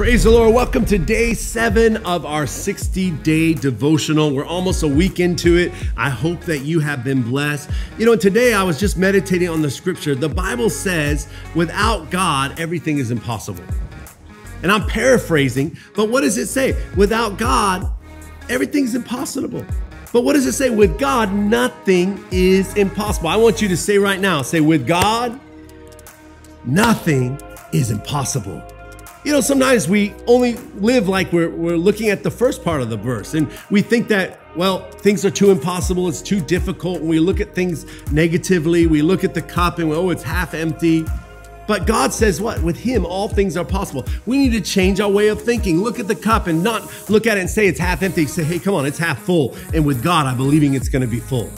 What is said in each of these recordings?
Praise the Lord. Welcome to day seven of our 60 day devotional. We're almost a week into it. I hope that you have been blessed. You know, today I was just meditating on the scripture. The Bible says, without God, everything is impossible. And I'm paraphrasing, but what does it say? Without God, everything's impossible. But what does it say? With God, nothing is impossible. I want you to say right now, say, with God, nothing is impossible. You know, sometimes we only live like we're, we're looking at the first part of the verse, and we think that, well, things are too impossible, it's too difficult. We look at things negatively, we look at the cup and, oh, it's half empty. But God says what? With Him, all things are possible. We need to change our way of thinking. Look at the cup and not look at it and say it's half empty. Say, hey, come on, it's half full. And with God, I'm believing it's going to be full.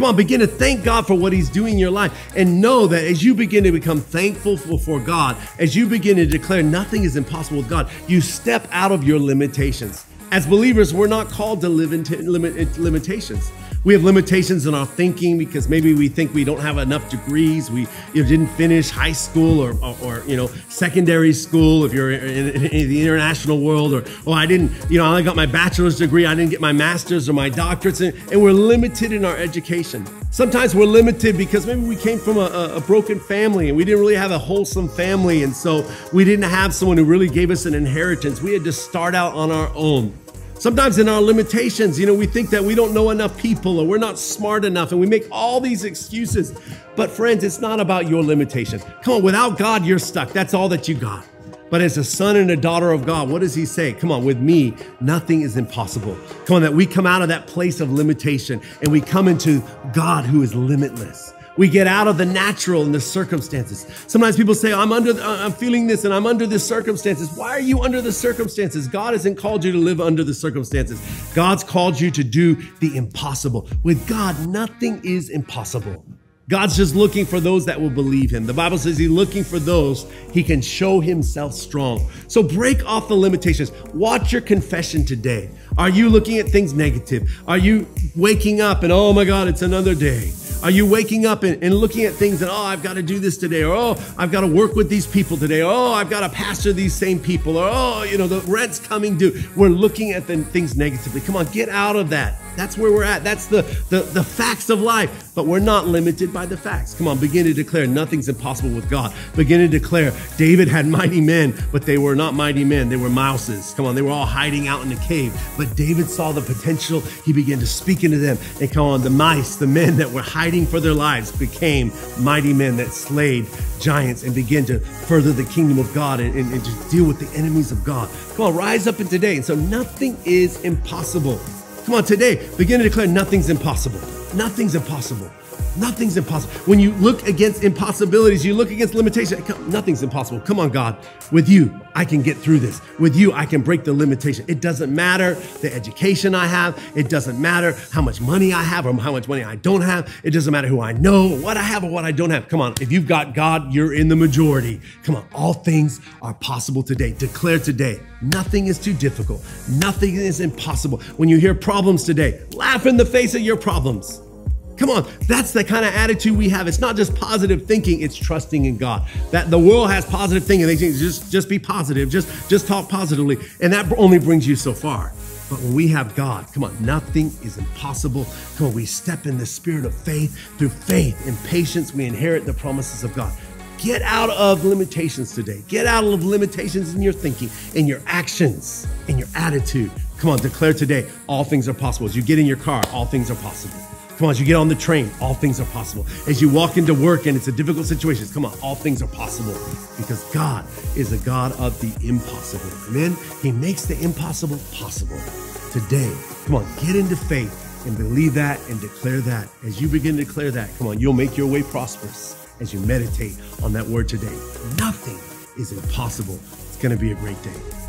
Come on, begin to thank God for what He's doing in your life and know that as you begin to become thankful for God, as you begin to declare nothing is impossible with God, you step out of your limitations. As believers, we're not called to live in limit, limitations. We have limitations in our thinking because maybe we think we don't have enough degrees. We you know, didn't finish high school or, or, or, you know secondary school if you're in, in, in, the international world or oh I didn't you know I only got my bachelor's degree I didn't get my master's or my doctorates and, and we're limited in our education. Sometimes we're limited because maybe we came from a, a broken family and we didn't really have a wholesome family and so we didn't have someone who really gave us an inheritance. We had to start out on our own. Sometimes in our limitations, you know, we think that we don't know enough people or we're not smart enough and we make all these excuses. But friends, it's not about your limitations. Come on, without God, you're stuck. That's all that you got. But as a son and a daughter of God, what does he say? Come on, with me, nothing is impossible. Come on, that we come out of that place of limitation and we come into God who is limitless. We get out of the natural and the circumstances. Sometimes people say, I'm under, I'm feeling this and I'm under the circumstances. Why are you under the circumstances? God hasn't called you to live under the circumstances. God's called you to do the impossible. With God, nothing is impossible. God's just looking for those that will believe him. The Bible says he's looking for those he can show himself strong. So break off the limitations. Watch your confession today. Are you looking at things negative? Are you waking up and, oh my God, it's another day? Are you waking up and, and looking at things and, oh, I've got to do this today, or oh, I've got to work with these people today, or oh, I've got to pastor these same people, or oh, you know, the rent's coming due. We're looking at the things negatively. Come on, get out of that. That's where we're at. That's the, the, the facts of life. But we're not limited by the facts. Come on, begin to declare nothing's impossible with God. Begin to declare David had mighty men, but they were not mighty men. They were mouses. Come on, they were all hiding out in a cave. But David saw the potential. He began to speak into them. And come on, the mice, the men that were hiding for their lives became mighty men that slayed giants and began to further the kingdom of God and, and, and just deal with the enemies of God. Come on, rise up in today. And so nothing is impossible. Come on, today, begin to declare nothing's impossible. Nothing's impossible. Nothing's impossible. When you look against impossibilities, you look against limitation. Nothing's impossible. Come on, God. With you, I can get through this. With you, I can break the limitation. It doesn't matter the education I have. It doesn't matter how much money I have or how much money I don't have. It doesn't matter who I know, what I have or what I don't have. Come on. If you've got God, you're in the majority. Come on. All things are possible today. Declare today. Nothing is too difficult. Nothing is impossible. When you hear problems today, laugh in the face of your problems. Come on, that's the kind of attitude we have. It's not just positive thinking, it's trusting in God. That the world has positive thinking. They think just, just be positive, just, just talk positively. And that only brings you so far. But when we have God, come on, nothing is impossible. Come on, we step in the spirit of faith. Through faith and patience, we inherit the promises of God. Get out of limitations today. Get out of limitations in your thinking, in your actions, in your attitude. Come on, declare today, all things are possible. As you get in your car, all things are possible. Come on, as you get on the train, all things are possible. As you walk into work and it's a difficult situation, come on, all things are possible because God is a God of the impossible. Amen. He makes the impossible possible. Today, come on, get into faith and believe that and declare that. As you begin to declare that, come on, you'll make your way prosperous as you meditate on that word today. Nothing is impossible. It's going to be a great day.